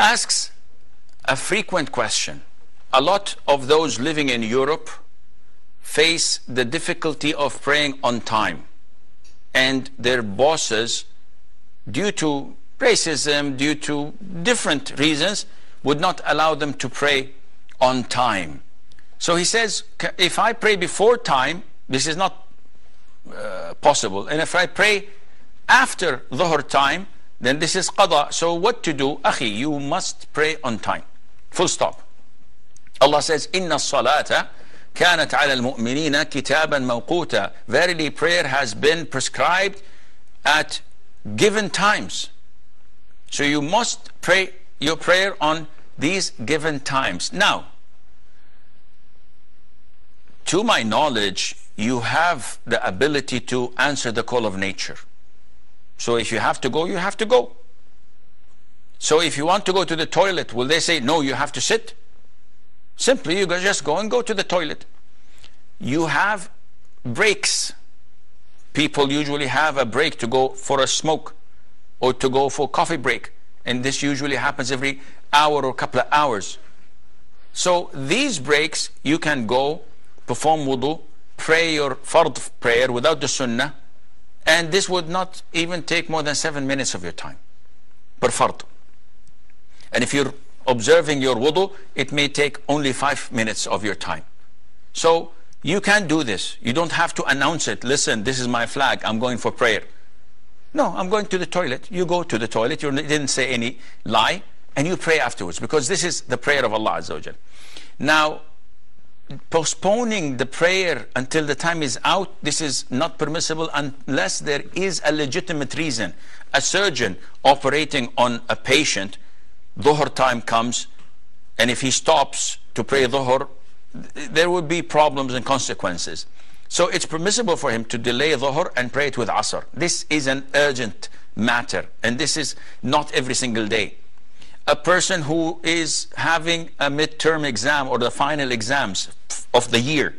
asks a frequent question. A lot of those living in Europe face the difficulty of praying on time. And their bosses, due to racism, due to different reasons, would not allow them to pray on time. So he says, if I pray before time, this is not uh, possible. And if I pray after Dhuhr time, then this is qada. So what to do? Akhi, you must pray on time. Full stop. Allah says, Inna salata كانت على المؤمنين كتابا موقوتا. Verily prayer has been prescribed at given times. So you must pray your prayer on these given times. Now, to my knowledge, you have the ability to answer the call of nature. So if you have to go, you have to go. So if you want to go to the toilet, will they say, no, you have to sit? Simply, you just go and go to the toilet. You have breaks. People usually have a break to go for a smoke or to go for a coffee break. And this usually happens every hour or couple of hours. So these breaks, you can go, perform wudu, pray your fard prayer without the sunnah, and this would not even take more than seven minutes of your time per fard. And if you're observing your wudu, it may take only five minutes of your time. So you can do this. You don't have to announce it. Listen, this is my flag. I'm going for prayer. No, I'm going to the toilet. You go to the toilet. You didn't say any lie. And you pray afterwards because this is the prayer of Allah Azza wa Now, postponing the prayer until the time is out, this is not permissible unless there is a legitimate reason. A surgeon operating on a patient Dhuhr time comes, and if he stops to pray Dhuhr, there would be problems and consequences. So it's permissible for him to delay Dhuhr and pray it with Asr. This is an urgent matter, and this is not every single day. A person who is having a midterm exam or the final exams of the year,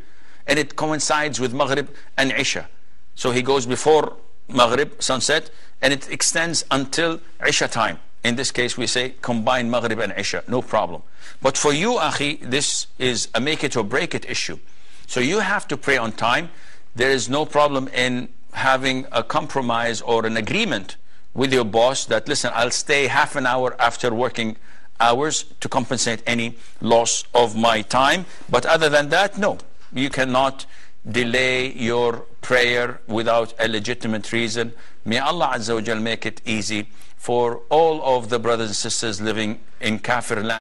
and it coincides with Maghrib and Isha. So he goes before Maghrib, sunset, and it extends until Isha time. In this case, we say combine Maghrib and Isha, no problem. But for you, Akhi, this is a make it or break it issue. So you have to pray on time. There is no problem in having a compromise or an agreement with your boss that, listen, I'll stay half an hour after working hours to compensate any loss of my time. But other than that, no. You cannot delay your prayer without a legitimate reason. May Allah Azza wa Jal make it easy for all of the brothers and sisters living in Kafir land.